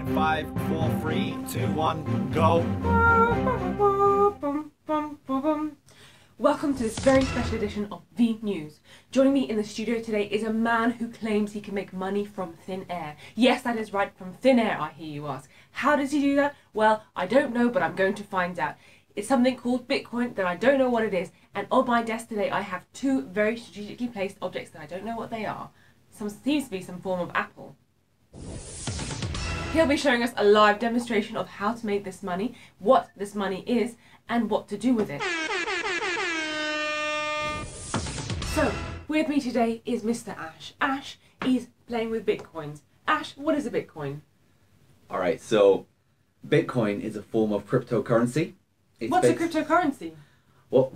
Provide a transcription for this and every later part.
count five, four, three, two, one, go. Welcome to this very special edition of V News. Joining me in the studio today is a man who claims he can make money from thin air. Yes, that is right, from thin air, I hear you ask. How does he do that? Well, I don't know, but I'm going to find out. It's something called Bitcoin that I don't know what it is, and on my desk today I have two very strategically placed objects that I don't know what they are. Some seems to be some form of apple. He'll be showing us a live demonstration of how to make this money, what this money is, and what to do with it. So, with me today is Mr. Ash. Ash is playing with bitcoins. Ash, what is a bitcoin? All right, so Bitcoin is a form of cryptocurrency. It's What's a cryptocurrency? Well,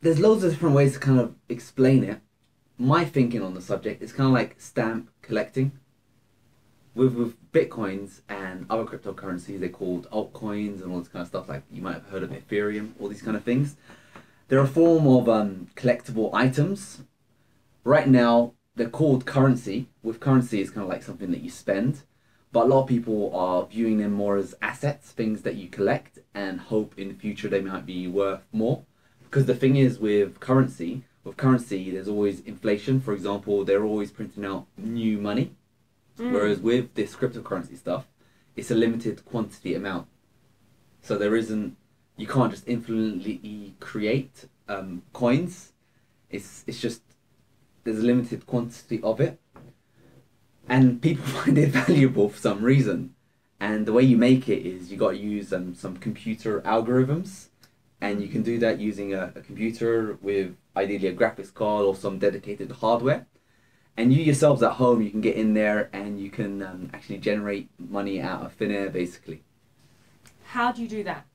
there's loads of different ways to kind of explain it. My thinking on the subject is kind of like stamp collecting. With with bitcoins and other cryptocurrencies, they're called altcoins and all this kind of stuff. Like you might have heard of Ethereum, all these kind of things. They're a form of um, collectible items. Right now, they're called currency. With currency, it's kind of like something that you spend. But a lot of people are viewing them more as assets, things that you collect and hope in the future they might be worth more. Because the thing is with currency, with currency, there's always inflation. For example, they're always printing out new money. Whereas with this cryptocurrency stuff, it's a limited quantity amount. So there isn't, you can't just infinitely create um, coins. It's it's just there's a limited quantity of it, and people find it valuable for some reason. And the way you make it is you got to use um, some computer algorithms, and you can do that using a, a computer with ideally a graphics card or some dedicated hardware. And you yourselves at home, you can get in there and you can um, actually generate money out of thin air, basically. How do you do that?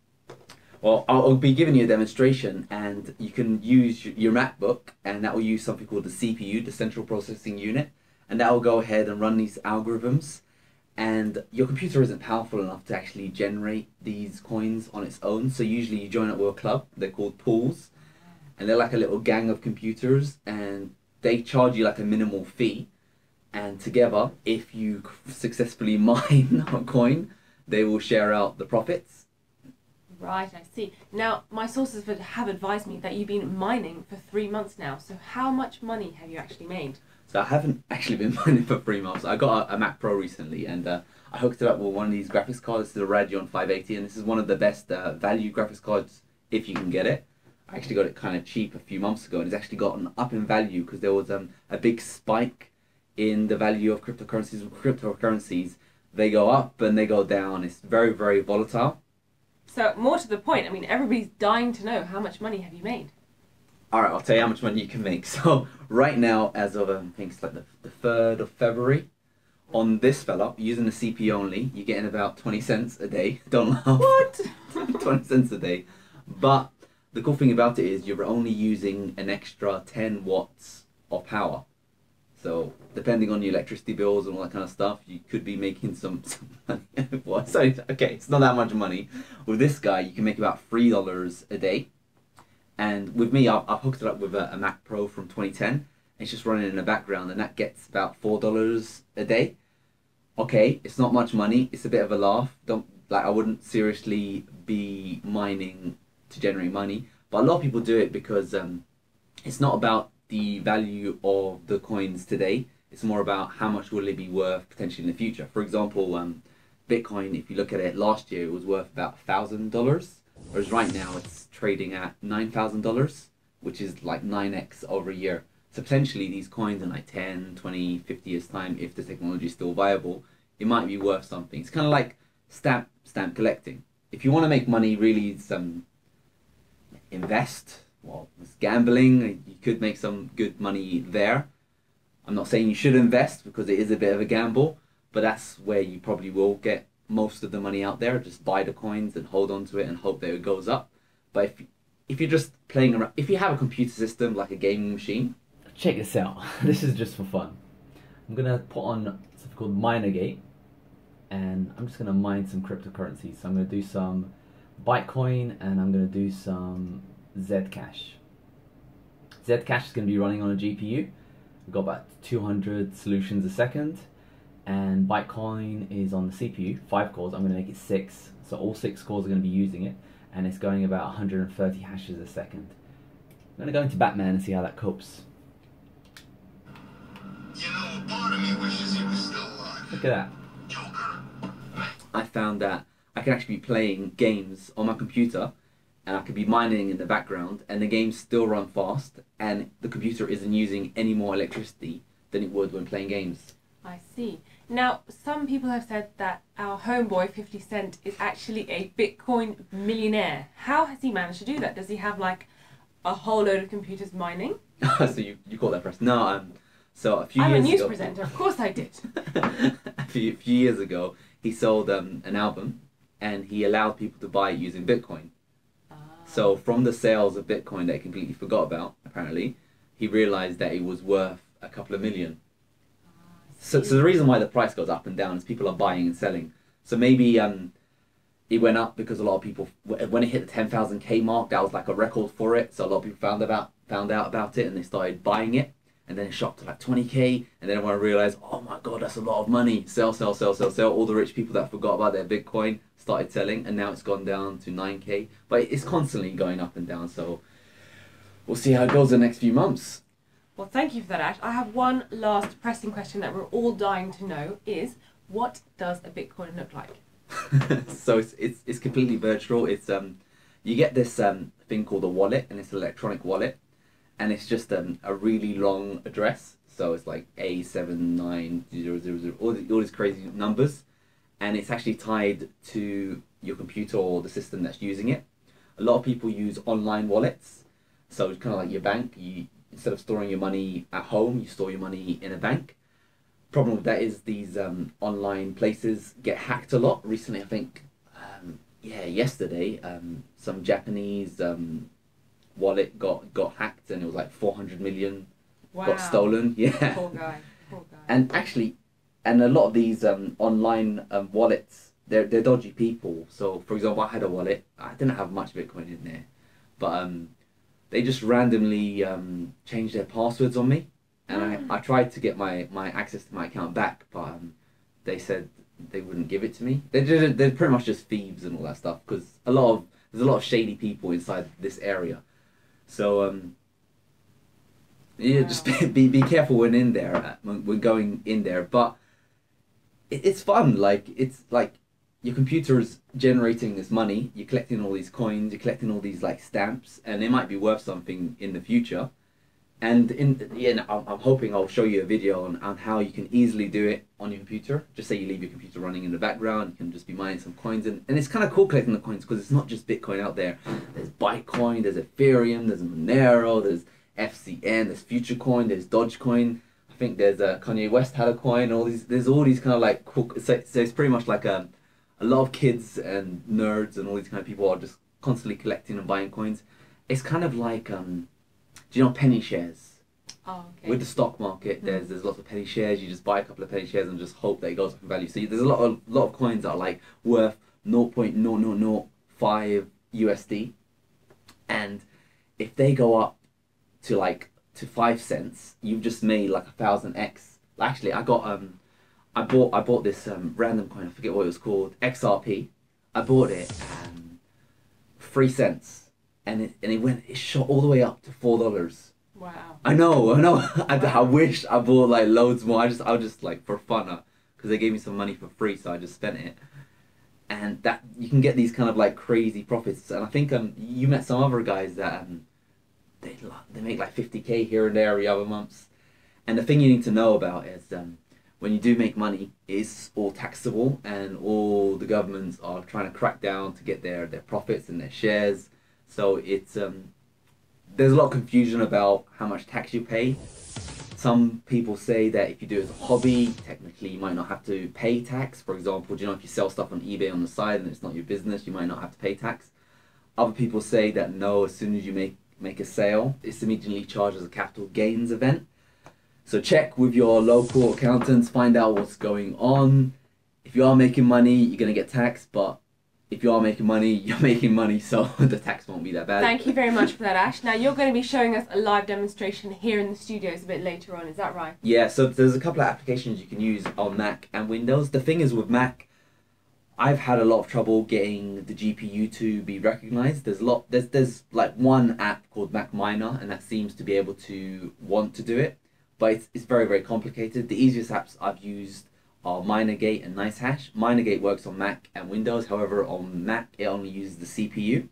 Well, I'll, I'll be giving you a demonstration, and you can use your MacBook, and that will use something called the CPU, the Central Processing Unit, and that will go ahead and run these algorithms. And your computer isn't powerful enough to actually generate these coins on its own, so usually you join up with a club. They're called pools, and they're like a little gang of computers, and they charge you like a minimal fee. And together, if you successfully mine a coin, they will share out the profits. Right, I see. Now, my sources have- advised me that you've been mining for three months now. So, how much money have you actually made? So I haven't actually been mining for three months. I got a, a Mac Pro recently, and uh, I hooked it up with one of these graphics cards. This is a Radeon 580, and this is one of the best uh, value graphics cards if you can get it. I actually got it kind of cheap a few months ago, and it's actually gotten up in value because there was um, a big spike in the value of cryptocurrencies. Cryptocurrencies, they go up and they go down. It's very, very volatile. So, more to the point, I mean, everybody's dying to know how much money have you made? All right, I'll tell you how much money you can make. So right now, as of um, I think it's like the the third of February, on this fella using the CPU only, you're getting about twenty cents a day. Don't laugh. What? twenty cents a day, but the cool thing about it is you're only using an extra ten watts of power. So depending on your electricity bills and all that kind of stuff, you could be making some, some money. well, so okay, it's not that much money. With this guy, you can make about three dollars a day. And with me, I've, I've hooked it up with a, a Mac Pro from 2010. It's just running in the background, and that gets about four dollars a day. Okay, it's not much money. It's a bit of a laugh. Don't like I wouldn't seriously be mining to generate money, but a lot of people do it because um, it's not about the value of the coins today. It's more about how much will it be worth potentially in the future. For example, um, Bitcoin, if you look at it last year, it was worth about thousand dollars, whereas right now it's trading at nine thousand dollars, which is like nine x over a year. So potentially these coins in like 10, 20, 50 years time, if the technology is still viable, it might be worth something. It's kind of like stamp stamp collecting. If you want to make money, really, some invest. Well, it's gambling. You could make some good money there. I'm not saying you should invest because it is a bit of a gamble, but that's where you probably will get most of the money out there. Just buy the coins and hold on to it and hope that it goes up. But if if you're just playing around, if you have a computer system like a gaming machine, check this out. this is just for fun. I'm gonna put on something called Minergate, and I'm just gonna mine some cryptocurrencies. So I'm gonna do some Bitcoin and I'm gonna do some Zcash. Zcash is gonna be running on a GPU. We've got about 200 solutions a second, and Bitcoin is on the CPU, five cores. I'm going to make it six, so all six cores are going to be using it, and it's going about 130 hashes a second. I'm going to go into Batman and see how that copes. You know, part of me wishes he was still alive. Look at that. Joker. I found that I can actually be playing games on my computer and I could be mining in the background and the games still run fast and the computer isn't using any more electricity than it would when playing games. I see. Now, some people have said that our homeboy 50 Cent is actually a Bitcoin millionaire. How has he managed to do that? Does he have like a whole load of computers mining? so you, you call that press? No, um, so a few I'm a years news ago, presenter, of course I did. a few, few years ago, he sold um, an album and he allowed people to buy it using Bitcoin. Ah. So from the sales of Bitcoin that he completely forgot about, apparently, he realized that it was worth a couple of million. So, so the reason why the price goes up and down is people are buying and selling. So maybe um, it went up because a lot of people, when it hit the ten thousand k mark, that was like a record for it. So a lot of people found about found out about it and they started buying it, and then it shot to like twenty k, and then everyone realized, oh my god, that's a lot of money. Sell, sell, sell, sell, sell. All the rich people that forgot about their Bitcoin started selling, and now it's gone down to nine k. But it's constantly going up and down. So we'll see how it goes the next few months. Well, thank you for that, Ash. I have one last pressing question that we're all dying to know is what does a Bitcoin look like? so it's, it's it's completely virtual. It's um, you get this um thing called a wallet, and it's an electronic wallet, and it's just um a really long address. So it's like A seven nine zero zero zero all the, all these crazy numbers, and it's actually tied to your computer or the system that's using it. A lot of people use online wallets, so it's kind of like your bank. You instead of storing your money at home, you store your money in a bank problem with that is these um, online places get hacked a lot. Recently, I think, um, yeah, yesterday, um, some Japanese um, wallet got got hacked and it was like four hundred million Wow. got stolen. Yeah, Poor guy. Poor guy. and actually, and a lot of these um, online um, wallets, they're they're dodgy people. So, for example, I had a wallet. I didn't have much Bitcoin in there, but um, they just randomly um, changed their passwords on me and I, I tried to get my, my access to my account back, but um, they said they wouldn't give it to me. They did they're pretty much just thieves and all that stuff because a lot of there's a lot of shady people inside this area, so um, yeah, just Wow. be, be careful when in there uh, when, when going in there. But it, it's fun. Like it's like your computer is generating this money. You're collecting all these coins. You're collecting all these like stamps, and they might be worth something in the future. And in yeah, no, I'm, I'm hoping I'll show you a video on, on how you can easily do it on your computer. Just say you leave your computer running in the background, you can just be mining some coins, and, and it's kind of cool collecting the coins because it's not just Bitcoin out there. There's Bitcoin, there's Ethereum, there's Monero, there's FCN, there's FutureCoin, there's Dogecoin. I think there's uh, Kanye West had a coin. All these, there's all these kind of like cool. So, so it's pretty much like a, a lot of kids and nerds and all these kind of people are just constantly collecting and buying coins. It's kind of like um, do you know penny shares? Oh, okay. With the stock market, there's there's lots of penny shares. You just buy a couple of penny shares and just hope that it goes up in value. So there's a lot of lot of coins that are like worth 0.0005 USD, and if they go up to like to five cents, you've just made like a thousand x. Actually, I got um, I bought I bought this um random coin. I forget what it was called. XRP. I bought it um, three cents, and it and it went it shot all the way up to four dollars. wow. I know, I know. I, I wish I bought like loads more. I just, I was just like for fun, because they gave me some money for free, so I just spent it. And that you can get these kind of like crazy profits. And I think um, you met some other guys that um, they they make like fifty k here and there every other months. And the thing you need to know about is um, when you do make money, it's all taxable, and all the governments are trying to crack down to get their their profits and their shares. So it's um, there's a lot of confusion about how much tax you pay. Some people say that if you do it as a hobby, technically you might not have to pay tax. For example, do you know if you sell stuff on eBay on the side and it's not your business, you might not have to pay tax. Other people say that no, as soon as you make make a sale, it's immediately charged as a capital gains event. So check with your local accountants, find out what's going on. If you are making money, you're gonna get taxed, but if you are making money, you're making money, so the tax won't be that bad. Thank you very much for that, Ash. Now you're going to be showing us a live demonstration here in the studios a bit later on. Is that right? Yeah, so there's a couple of applications you can use on Mac and Windows. The thing is with Mac, I've had a lot of trouble getting the GPU to be recognized. There's a lot. There's there's like one app called Mac Miner, and that seems to be able to want to do it, but it's it's very very complicated. The easiest apps I've used are Minergate and NiceHash. Minergate works on Mac and Windows. However, on Mac it only uses the CPU,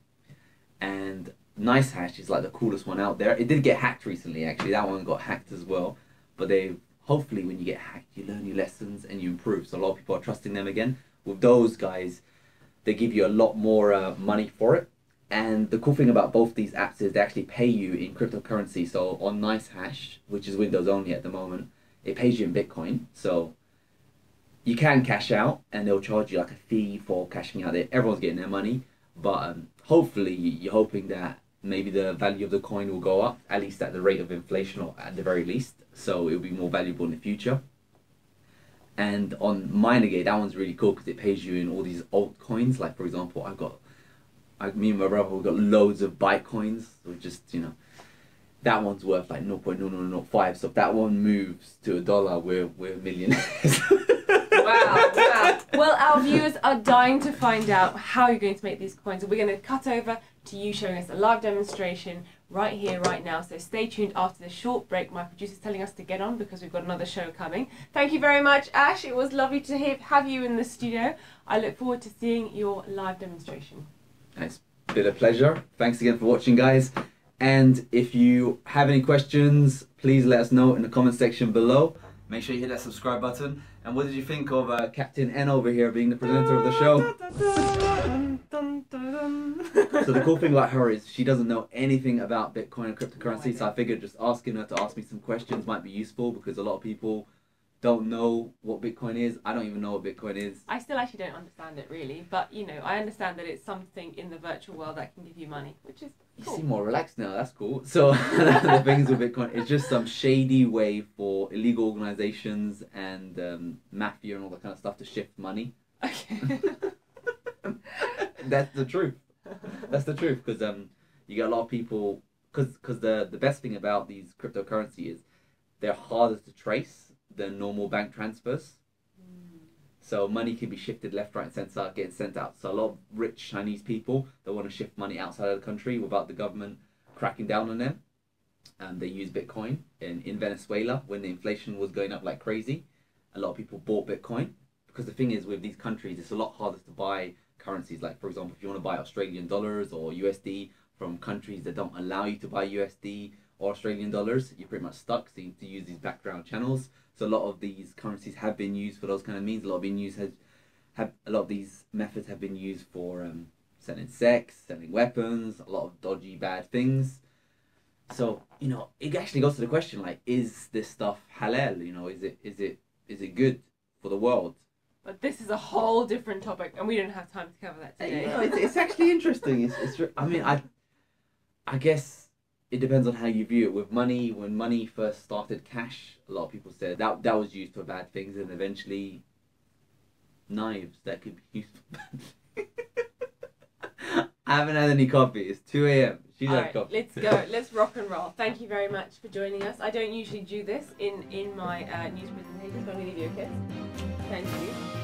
and NiceHash is like the coolest one out there. It did get hacked recently. Actually, that one got hacked as well, but they hopefully when you get hacked, you learn your lessons and you improve. So a lot of people are trusting them again with those guys, they give you a lot more uh, money for it. And the cool thing about both these apps is they actually pay you in cryptocurrency. So on NiceHash, which is Windows only at the moment, it pays you in Bitcoin. So you can cash out, and they'll charge you like a fee for cashing out. There. Everyone's getting their money, but um, hopefully you're hoping that maybe the value of the coin will go up, at least at the rate of inflation, or at the very least. So it'll be more valuable in the future. And on Minergate, that one's really cool because it pays you in all these altcoins. Like for example, I've got, I, me and my brother, we've got loads of Bytecoins. So just you know, that one's worth like 0.0005. So if that one moves to a dollar, we're we're millionaires. Our viewers are dying to find out how you're going to make these coins. We're going to cut over to you showing us a live demonstration right here, right now. So stay tuned after the short break. My producer's telling us to get on because we've got another show coming. Thank you very much, Ash. It was lovely to have you in the studio. I look forward to seeing your live demonstration. It's been a pleasure. Thanks again for watching, guys. And if you have any questions, please let us know in the comment section below. Make sure you hit that subscribe button. And what did you think of uh, Captain N over here being the presenter of the show? So the cool thing about her is she doesn't know anything about Bitcoin and cryptocurrency. So I figured just asking her to ask me some questions might be useful because a lot of people don't know what Bitcoin is. I don't even know what Bitcoin is. I still actually don't understand it really, but you know, I understand that it's something in the virtual world that can give you money, which is You seem more relaxed now. That's cool. So the things with Bitcoin, it's just some shady way for illegal organizations and um, mafia and all that kind of stuff to shift money. Okay. That's the truth. That's the truth because um, you get a lot of people because because the the best thing about these cryptocurrency is they're harder to trace than normal bank transfers. Mm. So money can be shifted left, right, and center, getting sent out. So a lot of rich Chinese people that want to shift money outside of the country without the government cracking down on them, and they use Bitcoin. In in Venezuela, when the inflation was going up like crazy, a lot of people bought Bitcoin because the thing is with these countries, it's a lot harder to buy currencies. Like for example, if you want to buy Australian dollars or USD from countries that don't allow you to buy USD or Australian dollars, you're pretty much stuck. So you need to use these background channels. So a lot of these currencies have been used for those kind of means. A lot of been used has have a lot of these methods have been used for um, selling sex, selling weapons, a lot of dodgy bad things. So you know, it actually goes to the question like, is this stuff halal? You know, is it is it is it good for the world? but this is a whole different topic, and we don't have time to cover that You today. know, it's, it's actually interesting. It's, it's I mean, I, I guess it depends on how you view it. With money, when money first started, cash, a lot of people said that that was used for bad things, and eventually, knives that could be used for bad things. I haven't had any coffee. It's two a.m. She's All had right, coffee. let's go. Let's rock and roll. Thank you very much for joining us. I don't usually do this in in my uh, news presentations, but I'm going to give you a kiss. Thank you.